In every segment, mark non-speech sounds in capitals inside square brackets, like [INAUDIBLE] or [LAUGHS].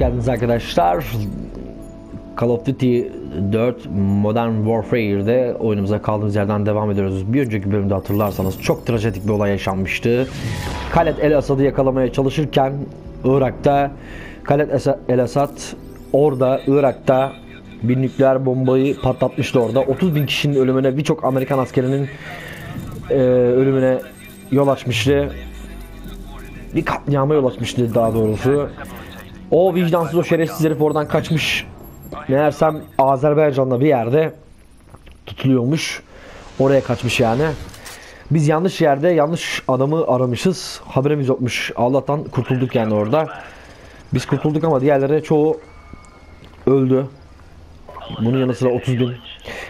geldiniz arkadaşlar. Call of Duty 4 Modern Warfare'de oyunumuza kaldığımız yerden devam ediyoruz. Bir önceki bölümde hatırlarsanız çok trajedik bir olay yaşanmıştı. Khaled El Asad'ı yakalamaya çalışırken Irak'ta Khaled El Asad orada Irak'ta bir nükleer bombayı patlatmıştı orada. 30 bin kişinin ölümüne birçok Amerikan askerinin e, ölümüne yol açmıştı. Bir katliama yol açmıştı daha doğrusu. O vicdansız o şerefsiz herif oradan kaçmış. Meğersem Azerbaycan'da bir yerde tutuluyormuş. Oraya kaçmış yani. Biz yanlış yerde yanlış adamı aramışız. Haberimiz yokmuş. Allah'tan kurtulduk yani orada. Biz kurtulduk ama diğerleri çoğu öldü. Bunun yanı sıra 30 bin.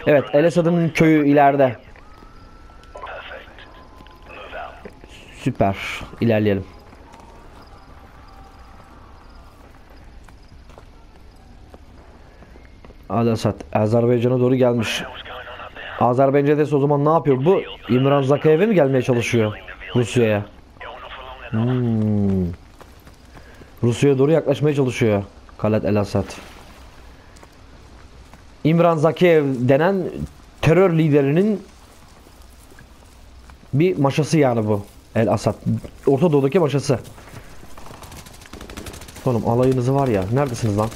Evet El Esad'ın köyü ileride. Süper. İlerleyelim. Al Asad Azerbaycan'a doğru gelmiş. Azerbaycan'da o zaman ne yapıyor bu? İmran Zakayev'e mi gelmeye çalışıyor Rusya'ya? Hmm. Rusya'ya doğru yaklaşmaya çalışıyor Khaled El Asad. İmran Zakayev denen terör liderinin bir maşası yani bu. El Asad. Orta Doğu'daki maşası. Oğlum alayınızı var ya. Neredesiniz lan?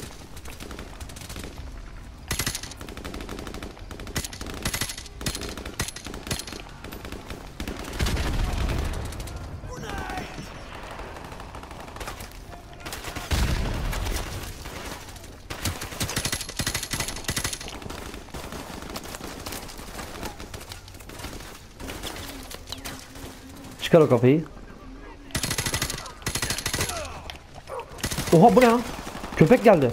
Çıkar o kafayı. Oha bu ne lan? Köpek geldi.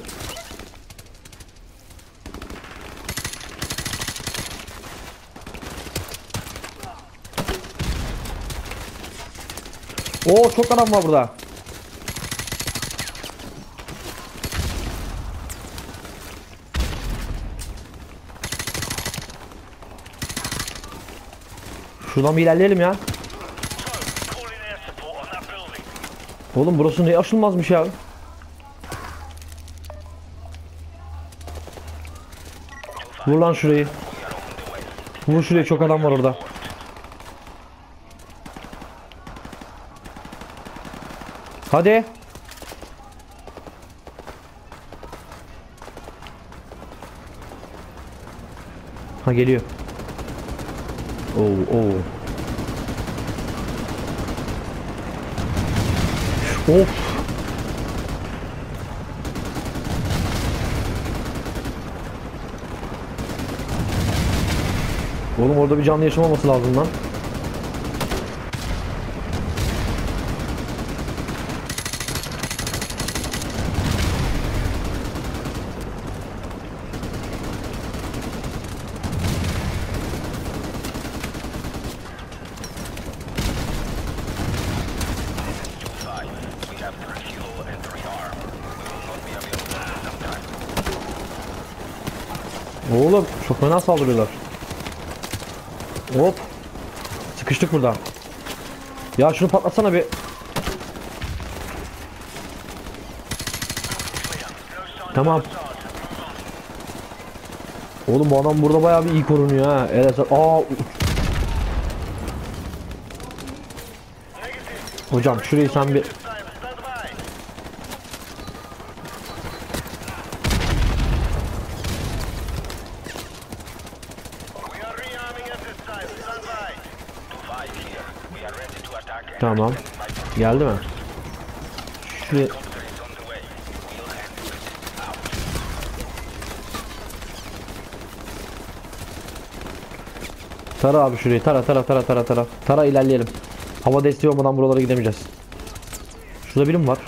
Oo çok adam var burada. Şuradan bir ilerleyelim ya. Oğlum burası ne aşılmazmış ya. Vur lan şurayı. Vur şuraya çok adam var orada. Hadi. Ha geliyor. Oo, oo. Of. Oğlum orada bir canlı yaşamaması lazım lan. Fena saldırıyorlar. Hop. Sıkıştık burada. Ya şunu patlatsana bir. Tamam. Oğlum bu adam burada bayağı bir iyi korunuyor ha. Evet. Aa. Hocam şurayı sen bir Tamam. Geldi mi? Out. Tara abi şurayı tara tara tara tara tara. Tara ilerleyelim. Hava desteği olmadan buralara gidemeyeceğiz. Şurada birim var.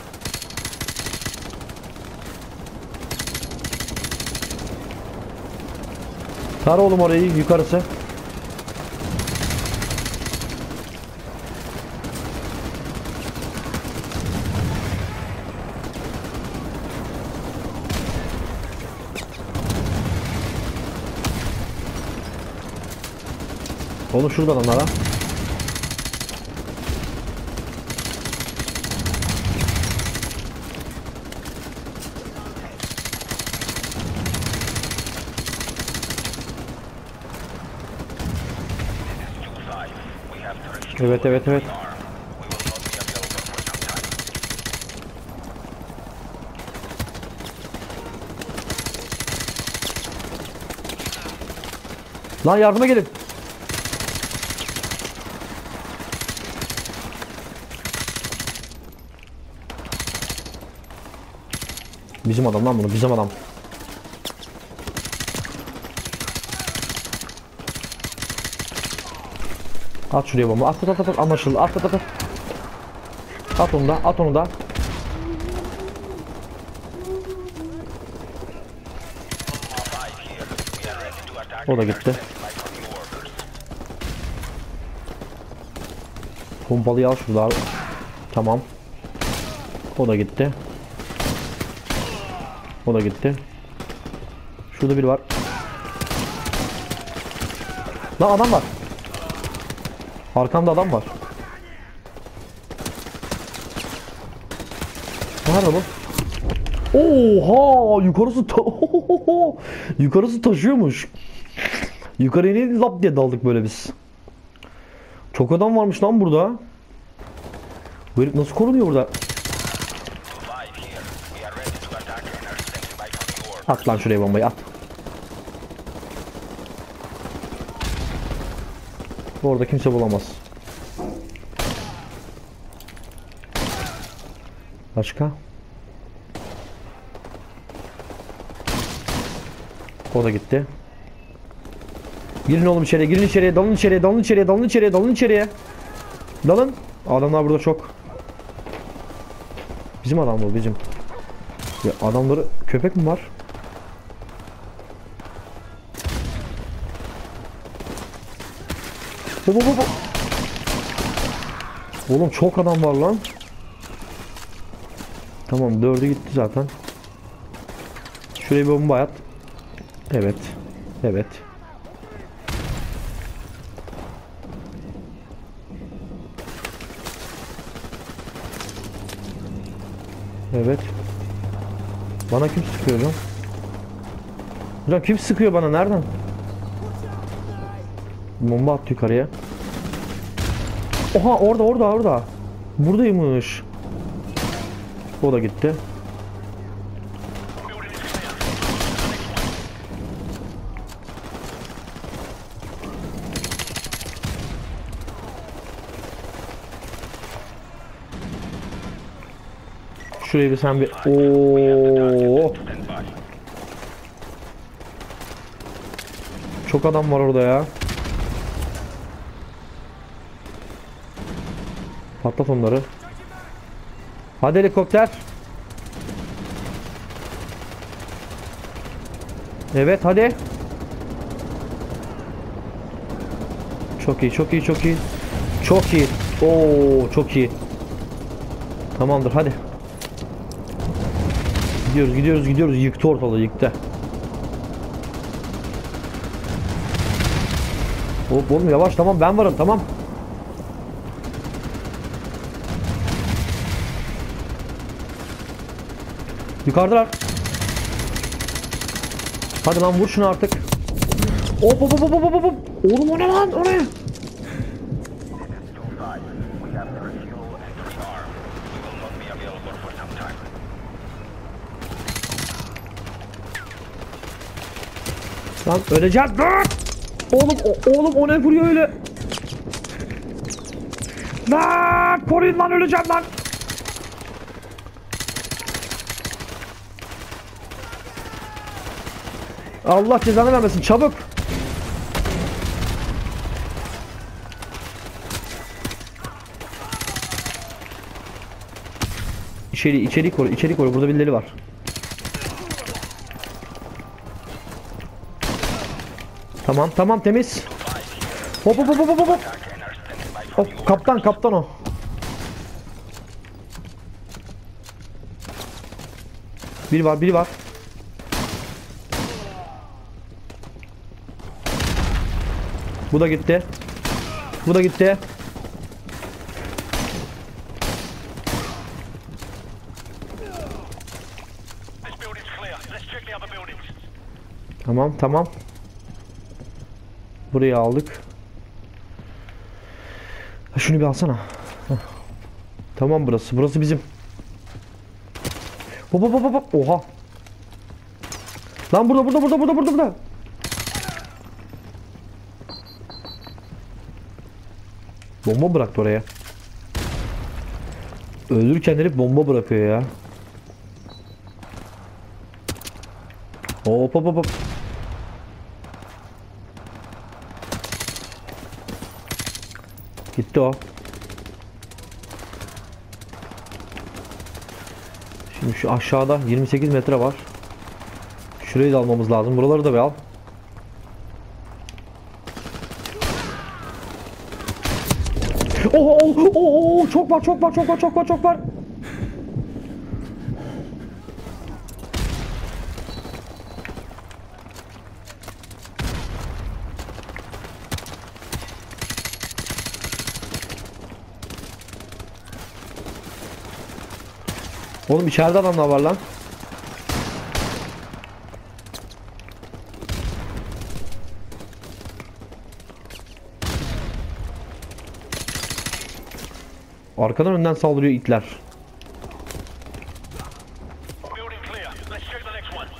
Tara oğlum orayı yukarısı. Oğlum şuradan onlara. Evet evet evet. Lan yardıma gelin. Bizim adam lan bunu bizim adam. At şuraya bomba. At at at at anlaşıldı. At at at at. At onu da at onu da. O da gitti. Pompalıyı al şurada. Tamam. O da gitti. O da gitti. Şurada biri var. Lan adam var. Arkamda adam var. Nerede bu? Oha! Yukarısı ta [LAUGHS] Yukarısı taşıyormuş. Yukarıya ne lap diye daldık böyle biz. Çok adam varmış lan burada. Bu herif nasıl korunuyor burada? At lan şuraya bombayı at. Orada kimse bulamaz. Başka? O da gitti. Girin oğlum içeriye, girin içeriye, dalın içeriye, dalın içeriye, dalın içeriye, dalın içeriye. Dalın. Adamlar burada çok. Bizim adam bu, bizim. Ya adamları köpek mi var? Bu bu bu. Oğlum çok adam var lan. Tamam dördü gitti zaten. Şuraya bir bomba at. Evet. Evet. Evet. Bana kim sıkıyor lan? Lan kim sıkıyor bana nereden? Bomba attı yukarıya. Oha orada orada orada. Buradaymış. O da gitti. Şurayı bir sen bir... Oo. Çok adam var orada ya. Patlat onları. Hadi helikopter. Evet hadi. Çok iyi çok iyi çok iyi. Çok iyi. Oo çok iyi. Tamamdır hadi. Gidiyoruz gidiyoruz gidiyoruz. Yıktı ortalığı yıktı. Hop oğlum yavaş tamam ben varım tamam. Yukarıdalar. Hadi lan vur şunu artık. Hop hop hop hop hop hop. Oğlum o ne lan o ne? Lan öleceğim. Oğlum o, oğlum o ne vuruyor öyle? Lan koruyun lan öleceğim lan. Allah cezanı vermesin çabuk. İçeri içeri koru içeri koru burada birileri var. Tamam tamam temiz. Hop hop hop hop hop hop. Kaptan kaptan o. Biri var biri var. Bu da gitti. Bu da gitti. Tamam tamam. Burayı aldık. Şunu bir alsana. Heh. Tamam burası. Burası bizim. Hop hop hop hop. Oha. Lan burada burada burada burada burada burada. Bomba bıraktı oraya. Öldürürken herif bomba bırakıyor ya. Hop hop hop. Gitti o. Şimdi şu aşağıda 28 metre var. Şurayı da almamız lazım. Buraları da bir al. Oh, oh, oh, çok var çok var çok var çok var çok var. Oğlum içeride adamlar var lan. Arkadan önden saldırıyor itler.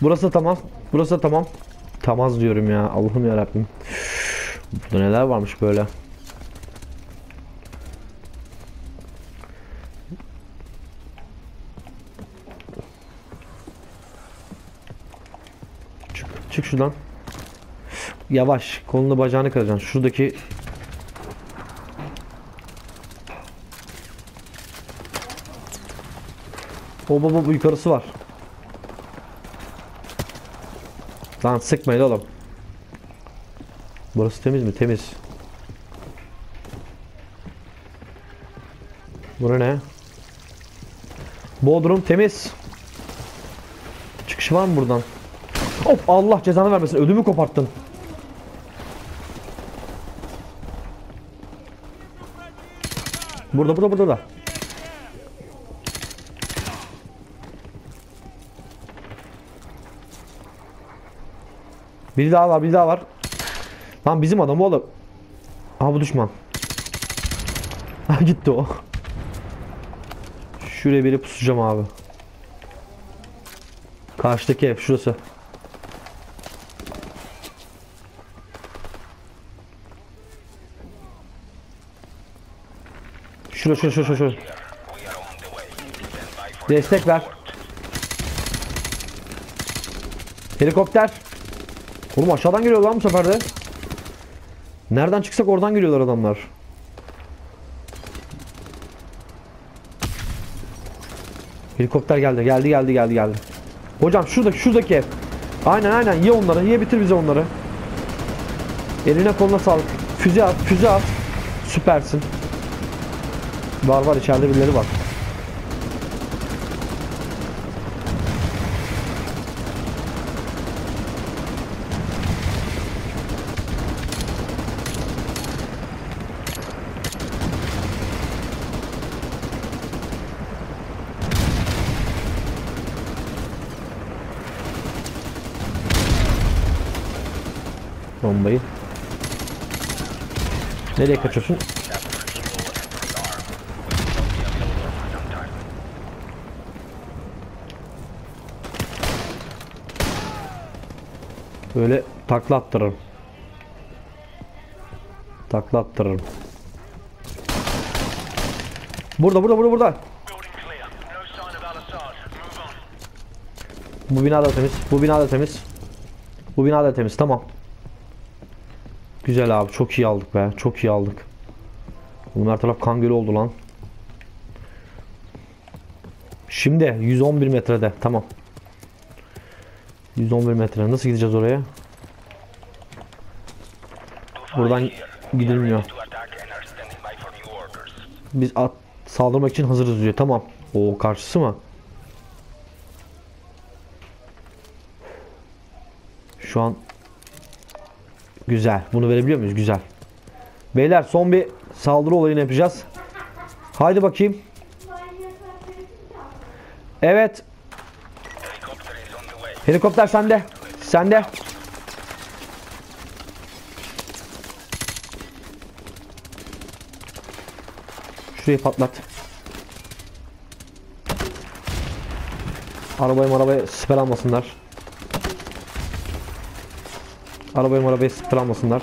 Burası tamam. Burası tamam. Tamaz diyorum ya. Allah'ım ya Rabbim. Burada neler varmış böyle. Çık, çık şuradan. Yavaş. Kolunu bacağını kıracaksın. Şuradaki O baba bu yukarısı var. Lan sıkmayın oğlum. Burası temiz mi? Temiz. Bura ne? Bodrum temiz. Çıkış var mı buradan? Of Allah cezanı vermesin. Ödümü koparttın. Burada burada burada da. Biri daha var, biri daha var. Lan bizim adam oğlum. Aha bu düşman. [LAUGHS] Ha gitti o. Şuraya biri pusacağım abi. Karşıdaki ev şurası. Şura şura şura şura. Destek ver. Helikopter. Oğlum aşağıdan geliyor lan bu sefer de. Nereden çıksak oradan geliyorlar adamlar. Helikopter geldi. Geldi geldi geldi geldi. Hocam şuradaki şuradaki ev. Aynen aynen ye onları. Ye bitir bize onları. Eline koluna sağlık. Füze at, füze at. Süpersin. Var var içeride birileri var. Bombayı. Nereye kaçıyorsun? Böyle takla attırırım. Takla attırırım. Burada burada burada burada. Bu bina da temiz. Bu bina da temiz. Bu bina da temiz. Tamam. Güzel abi. Çok iyi aldık be. Çok iyi aldık. Her taraf kan gölü oldu lan. Şimdi 111 metrede. Tamam. 111 metre. Nasıl gideceğiz oraya? Buradan gidilmiyor. Biz at saldırmak için hazırız diyor. Tamam. O karşısı mı? Şu an güzel. Bunu verebiliyor muyuz? Güzel. Beyler son bir saldırı olayını yapacağız. Haydi bakayım. Evet. Helikopter sende. Sende. Şurayı patlat. Arabayı arabaya siper almasınlar. Arabayı arabaya siper almasınlar.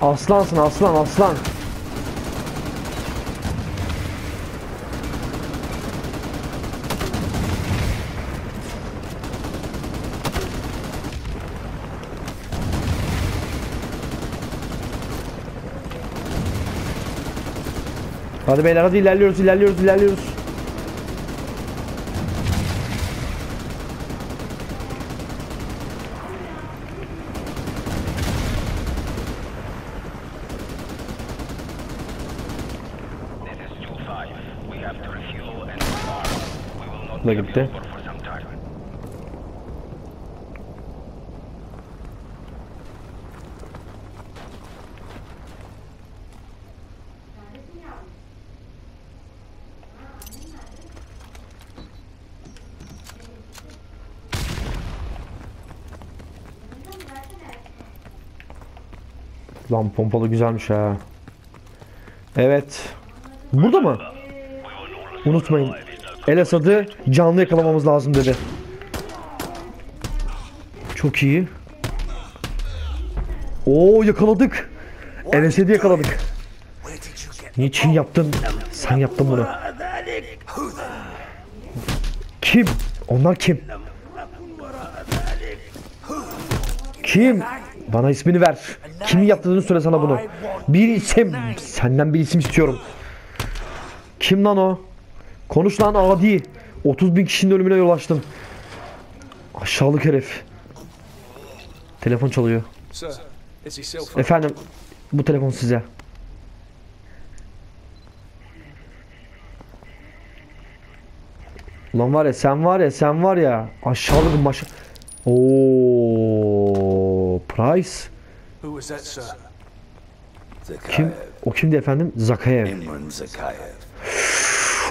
Aslansın aslan aslan. Hadi beyler hadi ilerliyoruz ilerliyoruz ilerliyoruz. Da gitti. Lan pompalı güzelmiş ha. Evet. Burada mı? Unutmayın. El Esad'ı canlı yakalamamız lazım dedi. Çok iyi. Oo yakaladık. El Esad'ı yakaladık. Niçin yaptın? Sen yaptın bunu. Kim? Onlar kim? Kim? Bana ismini ver. Kimin yaptığını söyle sana bunu. Bir isim. Senden bir isim istiyorum. Kim lan o? Konuş lan adi. 30 bin kişinin ölümüne yol açtın. Aşağılık herif. Telefon çalıyor. Efendim bu telefon size. Ulan var ya sen var ya sen var ya aşağılık maşa... Oo, Price. Kim? O kimdi efendim? Zakayev.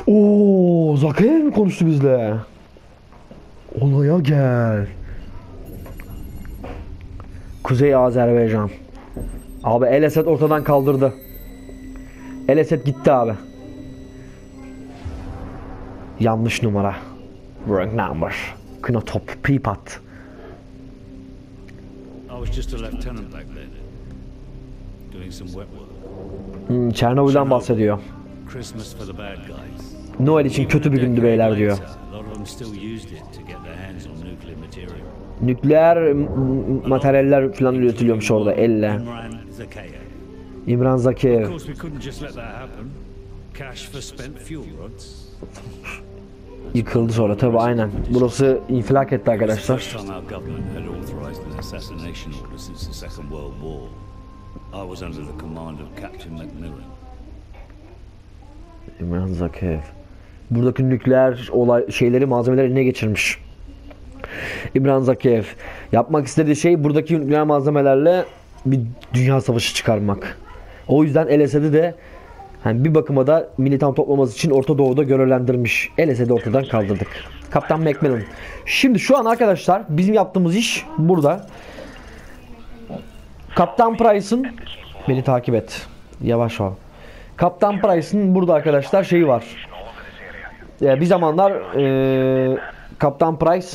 Oo, Zakayev mi konuştu bizle? Olaya gel. Kuzey Azerbaycan. Abi El Esed ortadan kaldırdı. El Esed gitti abi. Yanlış numara. Wrong number. Knotop, Pripat. I was just a lieutenant back then, doing some wet work. Hmm, Çernobil'den bahsediyor. Noel için kötü bir gündü beyler diyor. Nükleer materyaller falan üretiliyormuş orada elle. Imran rods. [LAUGHS] Yıkıldı sonra tabi aynen. Burası infilak etti arkadaşlar. I was under the command of Captain Macmillan. İmran Zakiyev. Buradaki nükleer olay şeyleri malzemeleri eline geçirmiş. İmran Zakiyev. Yapmak istediği şey buradaki nükleer malzemelerle bir dünya savaşı çıkarmak. O yüzden El Esed'i de hani bir bakıma da militan toplaması için Orta Doğu'da görevlendirmiş. El Esed'i ortadan kaldırdık. Kaptan Macmillan. Şimdi şu an arkadaşlar bizim yaptığımız iş burada. Kaptan Price'ın beni takip et. Yavaş ol. Kaptan Price'ın burada arkadaşlar şeyi var. Ya bir zamanlar eee, Kaptan Price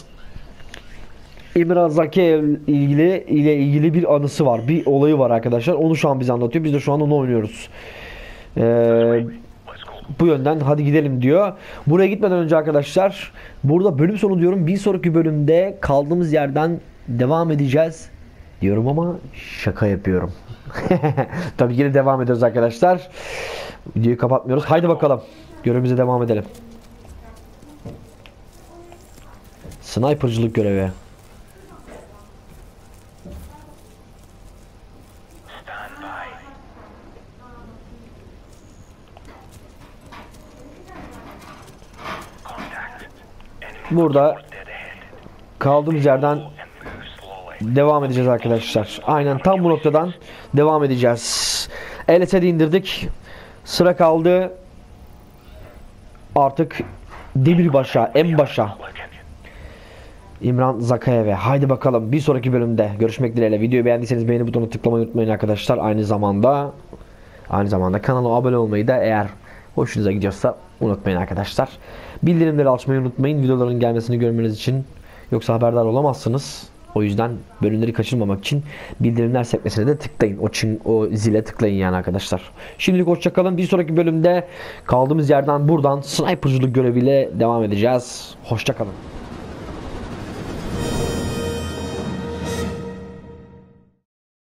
İmran Zakiyev ilgili ile ilgili bir anısı var. Bir olayı var arkadaşlar. Onu şu an bize anlatıyor. Biz de şu an onu oynuyoruz. Eee, bu yönden hadi gidelim diyor. Buraya gitmeden önce arkadaşlar burada bölüm sonu diyorum. Bir sonraki bölümde kaldığımız yerden devam edeceğiz diyorum ama şaka yapıyorum. [LAUGHS] Tabii yine devam ediyoruz arkadaşlar. Videoyu kapatmıyoruz. Haydi bakalım. Görevimize devam edelim. Sniper'cılık görevi. Burada kaldığımız yerden. Devam edeceğiz arkadaşlar. Aynen tam bu noktadan devam edeceğiz. LSD indirdik. Sıra kaldı. Artık demirbaşa, en başa. İmran Zakayev'e. Haydi bakalım bir sonraki bölümde görüşmek dileğiyle. Videoyu beğendiyseniz beğeni butonuna tıklamayı unutmayın arkadaşlar. Aynı zamanda aynı zamanda kanala abone olmayı da eğer hoşunuza gidiyorsa unutmayın arkadaşlar. Bildirimleri açmayı unutmayın. Videoların gelmesini görmeniz için yoksa haberdar olamazsınız. O yüzden bölümleri kaçırmamak için bildirimler sekmesine de tıklayın. O, çin, o zile tıklayın yani arkadaşlar. Şimdilik hoşçakalın. Bir sonraki bölümde kaldığımız yerden buradan snipercılık göreviyle devam edeceğiz. Hoşçakalın.